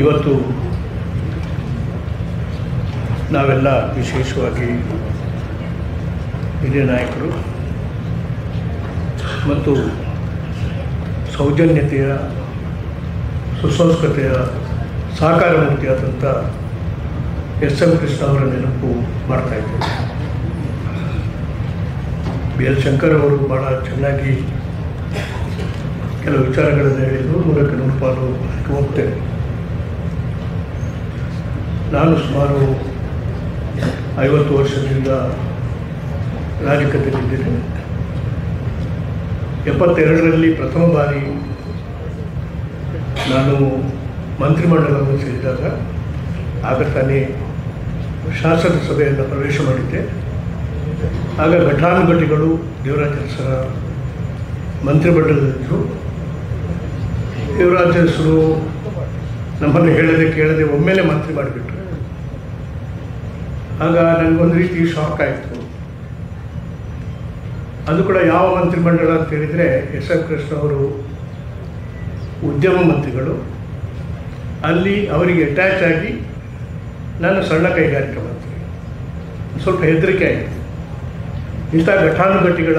ಇವತ್ತು ನಾವೆಲ್ಲ ವಿಶೇಷವಾಗಿ ಹಿರಿಯ ನಾಯಕರು ಮತ್ತು ಸೌಜನ್ಯತೆಯ, ಸುಸಂಸ್ಕೃತೆಯ ಸಹಕಾರ ಮೂರ್ತಿಯಾದಂಥ ಎಸ್ ಎಂ ಕೃಷ್ಣ ಅವರ ನೆನಪು ಮಾಡ್ತಾ ಇದ್ದೇವೆ. ಬಿ ಎಲ್ ಶಂಕರ್ ಅವರು ಭಾಳ ಚೆನ್ನಾಗಿ ಕೆಲವು ವಿಚಾರಗಳನ್ನು ಹೇಳಿದರು. ನೂರಕ್ಕೆ ನೂರು ಪಾಲು ಹೋಗ್ತೇವೆ ನಾನು ಸುಮಾರು ಐವತ್ತು ವರ್ಷದಿಂದ ರಾಜಕೀಯದಲ್ಲಿದ್ದೇನೆ ಎಪ್ಪತ್ತೆರಡರಲ್ಲಿ ಪ್ರಥಮ ಬಾರಿ ನಾನು ಮಂತ್ರಿಮಂಡಲವನ್ನು ಸೇರಿದಾಗ, ಆಗ ತಾನೇ ಶಾಸಕ ಸಭೆಯನ್ನು ಪ್ರವೇಶ ಮಾಡಿದ್ದೆ. ಆಗ ಘಟಾನುಘಟಿಗಳು ದೇವರಾಜ ಸರ ಮಂತ್ರಿಮಂಡಲದಲ್ಲಿದ್ದರು. ದೇವರಾಜ ಹೆಸರು ನಮ್ಮನ್ನು ಹೇಳದೆ ಕೇಳದೆ ಒಮ್ಮೆಲೆ ಮಂತ್ರಿ ಮಾಡಿಬಿಟ್ರು. ಆಗ ನನಗೊಂದು ರೀತಿ ಶಾಕ್ ಆಯಿತು. ಅದು ಕೂಡ ಯಾವ ಮಂತ್ರಿಮಂಡಲ ಅಂತ ಹೇಳಿದರೆ ಎಸ್ ಎಂ ಕೃಷ್ಣ ಅವರು ಉದ್ಯಮ ಮಂತ್ರಿಗಳು. ಅಲ್ಲಿ ಅವರಿಗೆ ಅಟ್ಯಾಚ್ ಆಗಿ ನಾನು ಸಣ್ಣ ಕೈಗಾರಿಕಾ ಮಂತ್ರಿ. ಸ್ವಲ್ಪ ಹೆದರಿಕೆ ಆಯಿತು. ಇಂಥ ಘಟಾನುಘಟಿಗಳ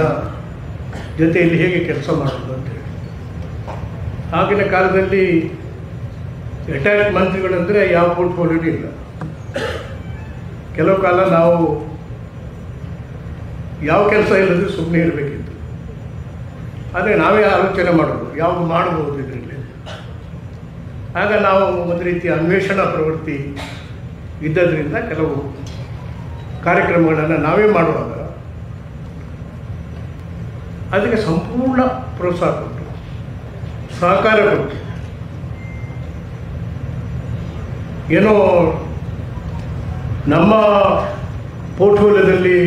ಜೊತೆಯಲ್ಲಿ ಹೇಗೆ ಕೆಲಸ ಮಾಡೋದು ಅಂತೇಳಿ ಆಗಿನ ಕಾಲದಲ್ಲಿ ರಿಟೈರ್ಡ್ ಮಂತ್ರಿಗಳಂದರೆ ಯಾವ ಪೋರ್ಟ್ಫೋಲಿಯೋ ಇಲ್ಲ. ಕೆಲವು ಕಾಲ ನಾವು ಯಾವ ಕೆಲಸ ಇಲ್ಲದೆ ಸುಮ್ಮನೆ ಇರಬೇಕಿತ್ತು. ಆದರೆ ನಾವೇ ಆಲೋಚನೆ ಮಾಡೋದು, ಯಾವುದು ಮಾಡಬಹುದು ಇದರಲ್ಲಿ. ಆಗ ನಾವು ಒಂದು ರೀತಿಯ ಅನ್ವೇಷಣಾ ಪ್ರವೃತ್ತಿ ಇದ್ದದ್ರಿಂದ ಕೆಲವು ಕಾರ್ಯಕ್ರಮಗಳನ್ನು ನಾವೇ ಮಾಡುವಾಗ ಅದಕ್ಕೆ ಸಂಪೂರ್ಣ ಪ್ರೋತ್ಸಾಹ ಕೊಟ್ಟು, ಸಹಕಾರ ಕೊಟ್ಟು ಏನೋ ನಮ್ಮ ಪೋರ್ಟ್ಫೋಲಿಯೋದಲ್ಲಿ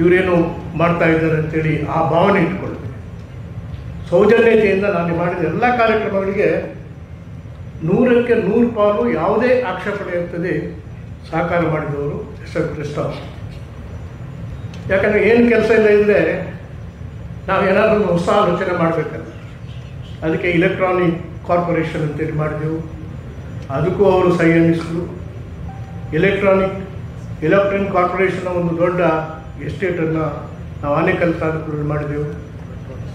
ಇವರೇನು ಮಾಡ್ತಾ ಇದ್ದಾರೆ ಅಂತೇಳಿ ಆ ಭಾವನೆ ಇಟ್ಕೊಳ್ತೇನೆ ಸೌಜನ್ಯತೆಯಿಂದ ನಾನು ಮಾಡಿದ ಎಲ್ಲ ಕಾರ್ಯಕ್ರಮಗಳಿಗೆ ನೂರಕ್ಕೆ ನೂರು ಪಾಲು ಯಾವುದೇ ಆಕ್ಷೇಪಣೆ ಇರ್ತದೆ, ಸಹಕಾರ ಮಾಡಿದವರು ಎಸ್ ಎಂ ಕೃಷ್ಣ ಯಾಕಂದರೆ ಏನು ಕೆಲಸ ಇಲ್ಲ ಇದ್ದರೆ ನಾವು ಏನಾದರೂ ಹೊಸ ಆಲೋಚನೆ ಮಾಡಬೇಕಲ್ಲ. ಅದಕ್ಕೆ ಇಲೆಕ್ಟ್ರಾನಿಕ್ ಕಾರ್ಪೊರೇಷನ್ ಅಂತೇಳಿ ಮಾಡಿದೆವು. ಅದಕ್ಕೂ ಅವರು ಸಹಿ ಎಲೆಕ್ಟ್ರಾನಿಕ್ ಎಲೆಕ್ಟ್ರಾನಿಕ್ ಕಾರ್ಪೊರೇಷನ್ನ ಒಂದು ದೊಡ್ಡ ಎಸ್ಟೇಟನ್ನು ನಾವು ಆನೇಕಲ್ ತಾಲೂಕುಗಳಲ್ಲಿ ಮಾಡಿದೆವು.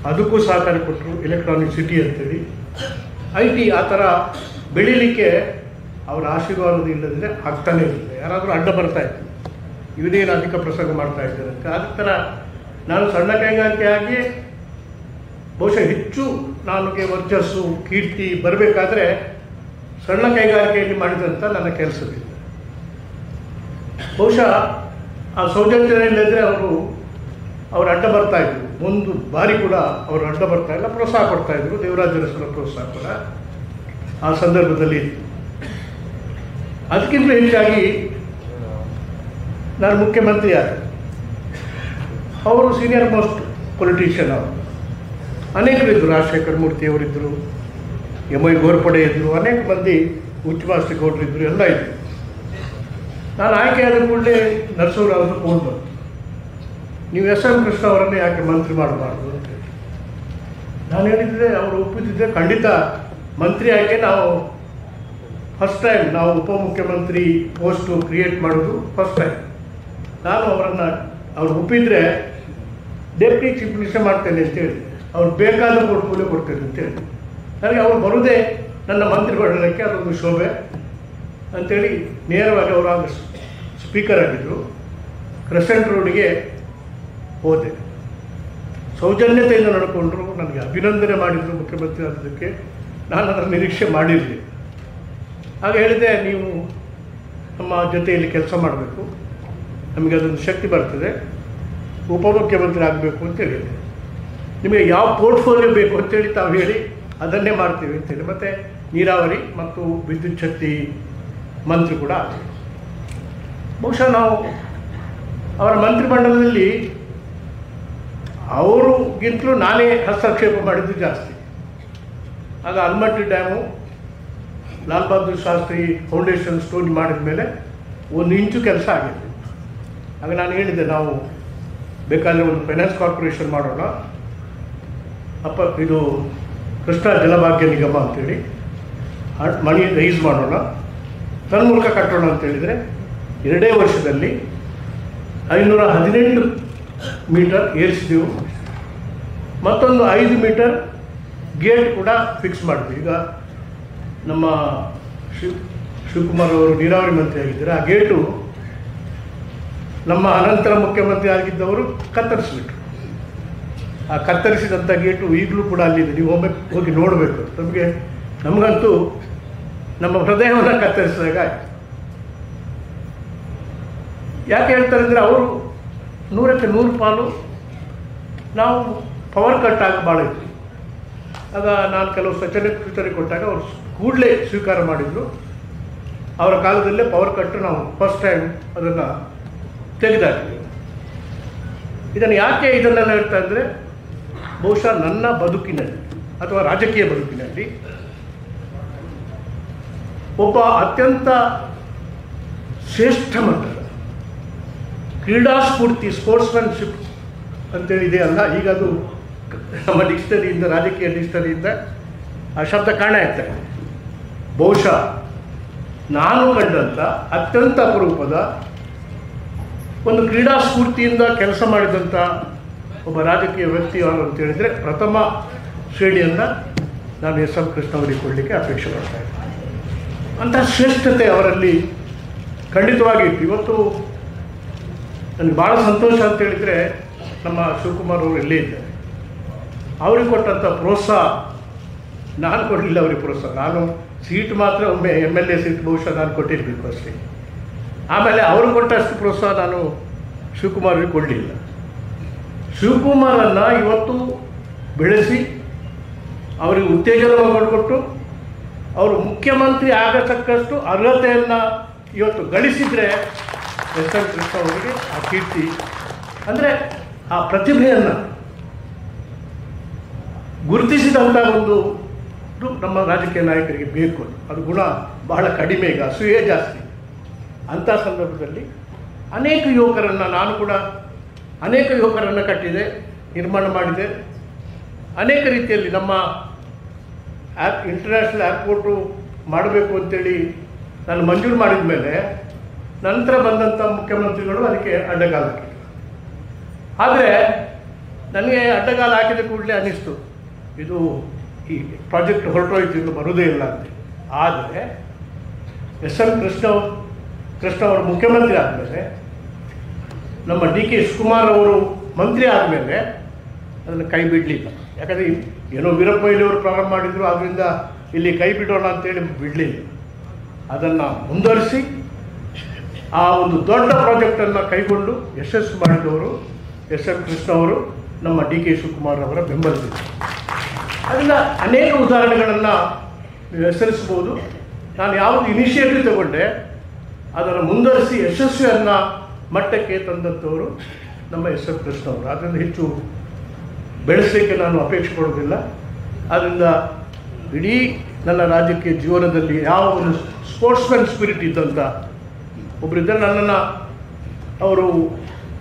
ಅದಕ್ಕೂ ಸಹಕಾರ ಕೊಟ್ಟರು ಎಲೆಕ್ಟ್ರಾನಿಕ್ ಸಿಟಿ ಅಂತೇಳಿ. ಐ ಟಿ ಆ ಥರ ಬೆಳೀಲಿಕ್ಕೆ ಅವರ ಆಶೀರ್ವಾದ ಇಲ್ಲದಿದ್ದರೆ ಆಗ್ತಾನೇ ಇರಲಿಲ್ಲ ಯಾರಾದರೂ ಅಡ್ಡ ಬರ್ತಾ ಇತ್ತು ಇವನೇನು ಅಧಿಕ ಪ್ರಸಂಗ ಮಾಡ್ತಾ ಇದ್ದಾರೆ ಅಂತ. ಅದೇ ಥರ ನಾನು ಸಣ್ಣ ಕೈಗಾರಿಕೆ ಆಗಿ ಬಹುಶಃ ಹೆಚ್ಚು ನನಗೆ ವರ್ಚಸ್ಸು, ಕೀರ್ತಿ ಬರಬೇಕಾದ್ರೆ ಸಣ್ಣ ಕೈಗಾರಿಕೆಯಲ್ಲಿ ಮಾಡಿದಂಥ ನನ್ನ ಕೆಲಸವಿದೆ. ಬಹುಶಃ ಆ ಸೌಜನ್ಯ ಇಲ್ಲದ್ರೆ ಅವರು ಅವರು ಅಡ್ಡ ಬರ್ತಾ ಇದ್ರು. ಒಂದು ಬಾರಿ ಕೂಡ ಅವರು ಅಡ್ಡ ಬರ್ತಾ ಇಲ್ಲ, ಪ್ರೋತ್ಸಾಹ ಕೊಡ್ತಾ ಇದ್ರು. ದೇವರಾಜ ಅರಸರ ಪ್ರೋತ್ಸಾಹ ಕೂಡ ಆ ಸಂದರ್ಭದಲ್ಲಿ ಅದಕ್ಕಿಂತ ಹೆಚ್ಚಾಗಿ ನಾನು ಮುಖ್ಯಮಂತ್ರಿ ಆದೆ. ಅವರು ಸೀನಿಯರ್ ಮೋಸ್ಟ್ ಪೊಲಿಟಿಷಿಯನ್ ಅವರು. ಅನೇಕರಿದ್ದರು ರಾಜಶೇಖರ್ ಮೂರ್ತಿ ಅವರಿದ್ದರು ಎಂ ಐ ಗೋರ್ಪಡೆ ಇದ್ದರು ಅನೇಕ ಮಂದಿ ಉಚ್ಚಮಾಸ್ತಿ ಗೌಡ್ರು ಇದ್ದರು ಎಲ್ಲ ಇದ್ದರು ನಾನು ಆಯ್ಕೆ ಆದ ಕೂಡಲೇ ಅವರು ಫೋನ್ ಬಂತು. ನೀವು ಎಸ್ ಎಂ ಕೃಷ್ಣ ಅವರನ್ನು ಯಾಕೆ ಮಂತ್ರಿ ಮಾಡಬಾರ್ದು ಅಂತ ಹೇಳಿ. ನಾನು ಹೇಳಿದ್ರೆ ಅವರು ಒಪ್ಪಿದ್ದಿದ್ದರೆ ಖಂಡಿತ ಮಂತ್ರಿ ಆಯ್ಕೆ ನಾವು ಫಸ್ಟ್ ಟೈಮ್ ನಾವು ಉಪಮುಖ್ಯಮಂತ್ರಿ ಪೋಸ್ಟು ಕ್ರಿಯೇಟ್ ಮಾಡೋದು ಫಸ್ಟ್ ಟೈಮ್ ನಾನು ಅವರನ್ನು, ಅವ್ರು ಒಪ್ಪಿದರೆ ಡೆಪ್ಟಿ ಚೀಫ್ ಮಿನಿಸ್ಟರ್ ಮಾಡ್ತೇನೆ ಅಂತ ಹೇಳಿ. ಅವ್ರು ಬೇಕಾದ ಪೋರ್ಟ್ಫೋಲಿಯೋ ಕೊಡ್ತೇನೆ ಅಂತ ಹೇಳಿ. ನನಗೆ ಅವ್ರು ಬರೋದೇ ನನ್ನ ಮಂತ್ರಿ ಮಂಡಲಕ್ಕೆ ಅದೊಂದು ಶೋಭೆ. ಅಂತೇಳಿ ನೇರವಾಗಿ ಅವರು ಆಗ ಸ್ಪೀಕರ್ ಆಗಿದ್ದರು ಕ್ರೆಸೆಂಟ್ ರೋಡಿಗೆ ಹೋದೆ. ಸೌಜನ್ಯತೆಯಿಂದ ನಡ್ಕೊಂಡ್ರು, ನನಗೆ ಅಭಿನಂದನೆ ಮಾಡಿದರು ಮುಖ್ಯಮಂತ್ರಿ ಆದದಕ್ಕೆ ನಾನು ಅದರ ನಿರೀಕ್ಷೆ ಮಾಡಿರಲಿ. ಆಗ ಹೇಳಿದೆ, ನೀವು ನಮ್ಮ ಜೊತೆಯಲ್ಲಿ ಕೆಲಸ ಮಾಡಬೇಕು. ನಮಗೆ ಅದೊಂದು ಶಕ್ತಿ ಬರ್ತದೆ. ಉಪಮುಖ್ಯಮಂತ್ರಿ ಆಗಬೇಕು ಅಂತ ಹೇಳಿದೆ. ನಿಮಗೆ ಯಾವ ಪೋರ್ಟ್ಫೋಲಿಯೋ ಬೇಕು ಅಂತೇಳಿ ತಾವು ಹೇಳಿ ಅದನ್ನೇ ಮಾಡ್ತೀವಿ ಅಂತೇಳಿ ಮತ್ತು ನೀರಾವರಿ ಮತ್ತು ವಿದ್ಯುತ್ ಶಕ್ತಿ ಮಂತ್ರಿ ಕೂಡ ಬಹುಶಃ ನಾವು ಅವರ ಮಂತ್ರಿಮಂಡಲದಲ್ಲಿ ಅವರಿಗಿಂತಲೂ ನಾನೇ ಹಸ್ತಕ್ಷೇಪ ಮಾಡಿದ್ದು ಜಾಸ್ತಿ. ಆಗ Almatti dam, Lal Bahadur Shastri foundation stone ಮಾಡಿದ ಮೇಲೆ ಒಂದು ಇಂಚು ಕೆಲಸ ಆಗಿದೆ ಆಗ ನಾನು ಹೇಳಿದ್ದೆ ನಾವು ಬೇಕಾದರೆ ಒಂದು ಫೈನಾನ್ಸ್ ಕಾರ್ಪೊರೇಷನ್ ಮಾಡೋಣ. ಅಪ್ಪ, ಇದು ಕೃಷ್ಣ ಜಲಭಾಗ್ಯ ನಿಗಮ ಅಂತೇಳಿ, ಮಣಿ ರೈಸ್ ಮಾಡೋಣ. ತನ್ಮೂಲಕ ಕಟ್ಟೋಣ ಅಂತ ಹೇಳಿದರೆ, ಎರಡೇ ವರ್ಷದಲ್ಲಿ ಐನೂರ ಹದಿನೆಂಟು ಮೀಟರ್ ಏರಿಸಿದೆವು. ಮತ್ತೊಂದು ಐದು ಮೀಟರ್ ಗೇಟ್ ಕೂಡ ಫಿಕ್ಸ್ ಮಾಡಿದ್ವಿ. ಈಗ ನಮ್ಮ ಶಿವ್, ಶಿವಕುಮಾರ್ ಅವರು ನೀರಾವರಿ ಮಂತ್ರಿ ಆಗಿದ್ದಾರೆ. ಆ ಗೇಟು ನಮ್ಮ ಅನಂತರ ಮುಖ್ಯಮಂತ್ರಿ ಆಗಿದ್ದವರು ಕತ್ತರಿಸಿಬಿಟ್ರು. ಆ ಕತ್ತರಿಸಿದಂಥ ಗೇಟು ಈಗಲೂ ಕೂಡ ಅಲ್ಲಿದೆ. ನೀವು ಹೋಗ್ಬೇಕು ಹೋಗಿ ನೋಡಬೇಕು. ನಮಗೆ, ನಮಗಂತೂ ನಮ್ಮ ಹೃದಯವನ್ನು ಕತ್ತರಿಸಿದಾಗ ಯಾಕೆ ಹೇಳ್ತಾರೆ ಅಂದರೆ ಅವರು ನೂರಕ್ಕೆ ನೂರು ಪಾಲು ನಾವು ಪವರ್ ಕಟ್ ಆಗಿ ಭಾಳ ಇದ್ವಿ. ಆಗ ನಾನು ಕೆಲವು ಸಚನೆ ಸೂಚನೆ ಕೊಟ್ಟಾಗ ಅವರು ಕೂಡಲೇ ಸ್ವೀಕಾರ ಮಾಡಿದರು. ಅವರ ಕಾಲದಲ್ಲೇ ಪವರ್ ಕಟ್ ನಾವು ಫಸ್ಟ್ ಟೈಮ್ ಅದನ್ನು ತೆಗೆದಾಕಿದ್ವಿ. ಇದನ್ನು ಯಾಕೆ ಇದನ್ನೆಲ್ಲ ಹೇಳ್ತಾ ಅಂದರೆ ಬಹುಶಃ ನನ್ನ ಬದುಕಿನಲ್ಲಿ ಅಥವಾ ರಾಜಕೀಯ ಬದುಕಿನಲ್ಲಿ ಒಬ್ಬ ಅತ್ಯಂತ ಶ್ರೇಷ್ಠ ಮಟ್ಟದ ಕ್ರೀಡಾ ಸ್ಫೂರ್ತಿ, ಸ್ಪೋರ್ಟ್ಸ್ಮನ್ಶಿಪ್ ಅಂತೇಳಿ ಇದೆಯಲ್ಲ ಈಗ ಅದು ನಮ್ಮ ಡಿಕ್ಷನರಿಯಿಂದ, ರಾಜಕೀಯ ಡಿಕ್ಷನರಿಯಿಂದ ಆ ಶಬ್ದ ಕಾಣ ಇರ್ತಾರೆ ಬಹುಶಃ ನಾನು ಕಂಡಂಥ ಅತ್ಯಂತ ಅಪರೂಪದ ಒಂದು ಕ್ರೀಡಾ ಸ್ಫೂರ್ತಿಯಿಂದ ಕೆಲಸ ಮಾಡಿದಂಥ ಒಬ್ಬ ರಾಜಕೀಯ ವ್ಯಕ್ತಿ ಅಂತ ಹೇಳಿದರೆ ಪ್ರಥಮ ಶ್ರೇಣಿಯನ್ನು ನಾನು ಎಸ್ ಎಂ ಕೃಷ್ಣ ಅವರಿಗೆ ಕೊಡಲಿಕ್ಕೆ ಅಪೇಕ್ಷೆ ಪಡ್ತಾ ಇದ್ದೀನಿ. ಅಂಥ ಶ್ರೇಷ್ಠತೆ ಅವರಲ್ಲಿ ಖಂಡಿತವಾಗಿ ಇತ್ತು. ಇವತ್ತು ನನಗೆ ಭಾಳ ಸಂತೋಷ ಅಂತ ಹೇಳಿದರೆ ನಮ್ಮ ಶಿವಕುಮಾರ್ ಅವರು ಇಲ್ಲೇ ಇದ್ದಾರೆ. ಅವ್ರಿಗೆ ಕೊಟ್ಟಂಥ ಪ್ರೋತ್ಸಾಹ ನಾನು ಕೊಡಲಿಲ್ಲ ಅವ್ರಿಗೆ ಪ್ರೋತ್ಸಾಹ. ನಾನು ಸೀಟ್ ಮಾತ್ರ ಒಮ್ಮೆ ಎಂ ಎಲ್ ಎ ಸೀಟ್ ಬಹುಶಃ ನಾನು ಕೊಟ್ಟಿರಬೇಕು ಅಷ್ಟೇ. ಆಮೇಲೆ ಅವರು ಕೊಟ್ಟಷ್ಟು ಪ್ರೋತ್ಸಾಹ ನಾನು ಶಿವಕುಮಾರ್ಗೆ ಕೊಡಲಿಲ್ಲ. ಶಿವಕುಮಾರನ್ನು ಇವತ್ತು ಬೆಳೆಸಿ, ಅವರಿಗೆ ಉತ್ತೇಜನ ಮಾಡಿಕೊಟ್ಟು ಅವರು ಮುಖ್ಯಮಂತ್ರಿ ಆಗತಕ್ಕಷ್ಟು ಅರ್ಹತೆಯನ್ನು ಇವತ್ತು ಗಳಿಸಿದರೆ ಎಸ್ ಎಲ್ ಕೃಷ್ಣ ಅವರಿಗೆ ಆ ಕೀರ್ತಿ. ಅಂದರೆ ಆ ಪ್ರತಿಭೆಯನ್ನು ಗುರುತಿಸಿದಂಥ ಒಂದು ನಮ್ಮ ರಾಜಕೀಯ ನಾಯಕರಿಗೆ ಬೇಕು. ಅದು ಗುಣ ಬಹಳ ಕಡಿಮೆ ಈಗ, ಅಸೂಯೆ ಜಾಸ್ತಿ. ಅಂಥ ಸಂದರ್ಭದಲ್ಲಿ ಅನೇಕ ಯುವಕರನ್ನು ನಾನು ಕೂಡ ಅನೇಕ ಯುವಕರನ್ನು ಕಟ್ಟಿದೆ, ನಿರ್ಮಾಣ ಮಾಡಿದೆ. ಅನೇಕ ರೀತಿಯಲ್ಲಿ ನಮ್ಮ ಆ್ಯಪ್ ಇಂಟರ್ನ್ಯಾಷನಲ್ ಏರ್ಪೋರ್ಟು ಮಾಡಬೇಕು ಅಂತೇಳಿ ನಾನು ಮಂಜೂರು ಮಾಡಿದ ಮೇಲೆ ನಂತರ ಬಂದಂಥ ಮುಖ್ಯಮಂತ್ರಿಗಳು ಅದಕ್ಕೆ ಅಡ್ಡಗಾಲ ಹಾಕಿದ್ರು. ಆದರೆ ನನಗೆ ಅಡ್ಡಗಾಲ ಹಾಕಿದ ಕೂಡಲೇ ಅನ್ನಿಸ್ತು. ಇದು ಈ ಪ್ರಾಜೆಕ್ಟ್ ಹೊರಟೋಯ್ತು, ಇದು ಬರೋದೇ ಇಲ್ಲ ಅಂತ. ಆದರೆ ಎಸ್ ಎಂ ಕೃಷ್ಣ ಕೃಷ್ಣ ಅವರು ಮುಖ್ಯಮಂತ್ರಿ ಆದಮೇಲೆ ನಮ್ಮ ಡಿ ಕೆ ಶಿವಕುಮಾರ್ ಅವರು ಮಂತ್ರಿ ಆದಮೇಲೆ ಅದನ್ನು ಕೈ ಬಿಡಲಿಲ್ಲ. ಯಾಕಂದರೆ ಏನೋ ವೀರಪ್ಪ ಪ್ರಾರಂಭ ಮಾಡಿದರು ಅದರಿಂದ ಇಲ್ಲಿ ಕೈ ಬಿಡೋಣ ಅಂತೇಳಿ ಬಿಡಲಿಲ್ಲ. ಅದನ್ನು ಮುಂದುವರಿಸಿ, ಆ ಒಂದು ದೊಡ್ಡ ಪ್ರಾಜೆಕ್ಟನ್ನು ಕೈಗೊಂಡು ಯಶಸ್ಸು ಮಾಡಿದವರು ಎಸ್ ಎಂ ಕೃಷ್ಣ ಅವರು, ನಮ್ಮ ಡಿ ಕೆ ಶಿವಕುಮಾರ್ ಅವರ ಬೆಂಬಲಿಸಿದರು ಅದನ್ನು ಅನೇಕ ಉದಾಹರಣೆಗಳನ್ನು ಹೆಸರಿಸ್ಬೋದು ನಾನು ಯಾವುದು ಇನಿಷಿಯೇಟಿವ್ ತಗೊಂಡೆ, ಅದನ್ನು ಮುಂದುವರಿಸಿ ಯಶಸ್ವಿಯನ್ನು ಮಟ್ಟಕ್ಕೆ ತಂದಂಥವರು ನಮ್ಮ ಎಸ್ ಎಫ್ ಕೃಷ್ಣ ಅವರು. ಅದರಿಂದ ಹೆಚ್ಚು ಬೆಳೆಸಲಿಕ್ಕೆ ನಾನು ಅಪೇಕ್ಷೆ ಪಡೋದಿಲ್ಲ ಆದ್ದರಿಂದ ಇಡೀ ನನ್ನ ರಾಜಕೀಯ ಜೀವನದಲ್ಲಿ ಯಾವ ಒಂದು ಸ್ಪೋರ್ಟ್ಸ್ಮನ್ ಸ್ಪಿರಿಟ್ ಇದ್ದಂತ ಒಬ್ಬರಿದ್ದರೆ ನನ್ನನ್ನು ಅವರು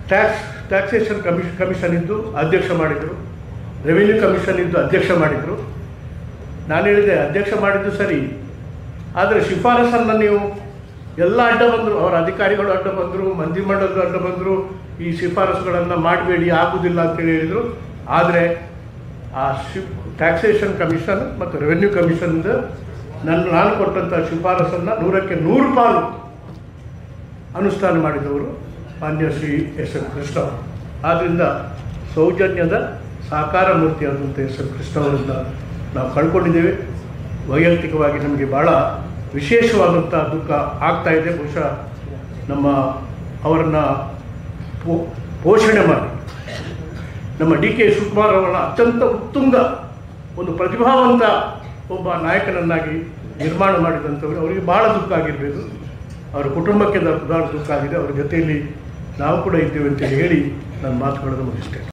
ಟ್ಯಾಕ್ಸ್, ಟ್ಯಾಕ್ಸೇಷನ್ ಕಮಿಷ್, ಕಮಿಷನ್ ಇದ್ದು ಅಧ್ಯಕ್ಷ ಮಾಡಿದರು. ರೆವಿನ್ಯೂ ಕಮಿಷನ್ ಇದ್ದು ಅಧ್ಯಕ್ಷ ಮಾಡಿದರು. ನಾನು ಹೇಳಿದೆ, ಅಧ್ಯಕ್ಷ ಮಾಡಿದ್ದು ಸರಿ. ಆದರೆ ಶಿಫಾರಸನ್ನು ನೀವು ಎಲ್ಲ ಅಡ್ಡ ಬಂದರು. ಅವರ ಅಧಿಕಾರಿಗಳು ಅಡ್ಡ ಬಂದರು ಮಂತ್ರಿಮಂಡಲದ ಅಡ್ಡ ಬಂದರು. ಈ ಶಿಫಾರಸುಗಳನ್ನು ಮಾಡಬೇಡಿ, ಆಗುವುದಿಲ್ಲ ಅಂತೇಳಿ ಹೇಳಿದರು. ಆದರೆ ಆ ಶಿ ಟ್ಯಾಕ್ಸೇಷನ್ ಕಮಿಷನ್ ಮತ್ತು ರೆವೆನ್ಯೂ ಕಮಿಷನ್ದ ನನ್ನ ನಾನು ಕೊಟ್ಟಂಥ ಶಿಫಾರಸನ್ನು ನೂರಕ್ಕೆ ನೂರು ಪಾಲು ಅನುಷ್ಠಾನ ಮಾಡಿದವರು ಮಾನ್ಯ ಶ್ರೀ ಎಸ್ ಎಂ ಕೃಷ್ಣ ಆದ್ದರಿಂದ ಸೌಜನ್ಯದ ಸಾಕಾರ ಮೂರ್ತಿ ಆದಂಥ ಎಸ್ ಎಂ ಕೃಷ್ಣ ಅವರನ್ನು ನಾವು ಕಳ್ಕೊಂಡಿದ್ದೇವೆ. ವೈಯಕ್ತಿಕವಾಗಿ ನಮಗೆ ಭಾಳ ವಿಶೇಷವಾದಂಥ ದುಃಖ ಇದೆ. ಬಹುಶಃ ನಮ್ಮ ಅವರನ್ನು ಪೋಷಣೆ ಮಾಡಿ. ನಮ್ಮ ಡಿ ಕೆ ಶಿವಕುಮಾರ್ ಅವರ ಅತ್ಯಂತ ಉತ್ತುಂಗ ಒಂದು ಪ್ರತಿಭಾವಂತ ಒಬ್ಬ ನಾಯಕನನ್ನಾಗಿ ನಿರ್ಮಾಣ ಮಾಡಿದಂಥವ್ರು. ಅವರಿಗೆ ಭಾಳ ದುಃಖ ಆಗಿರಬೇಕು ಅವರ ಕುಟುಂಬಕ್ಕೆ ಭಾಳ ದುಃಖ ಆಗಿದೆ. ಅವರ ಜೊತೆಯಲ್ಲಿ ನಾವು ಕೂಡ ಇದ್ದೇವೆ ಅಂತ ಹೇಳಿ ನನ್ನ ಮಾತುಗಳನ್ನು ಮುಗಿಸ್ತೇನೆ.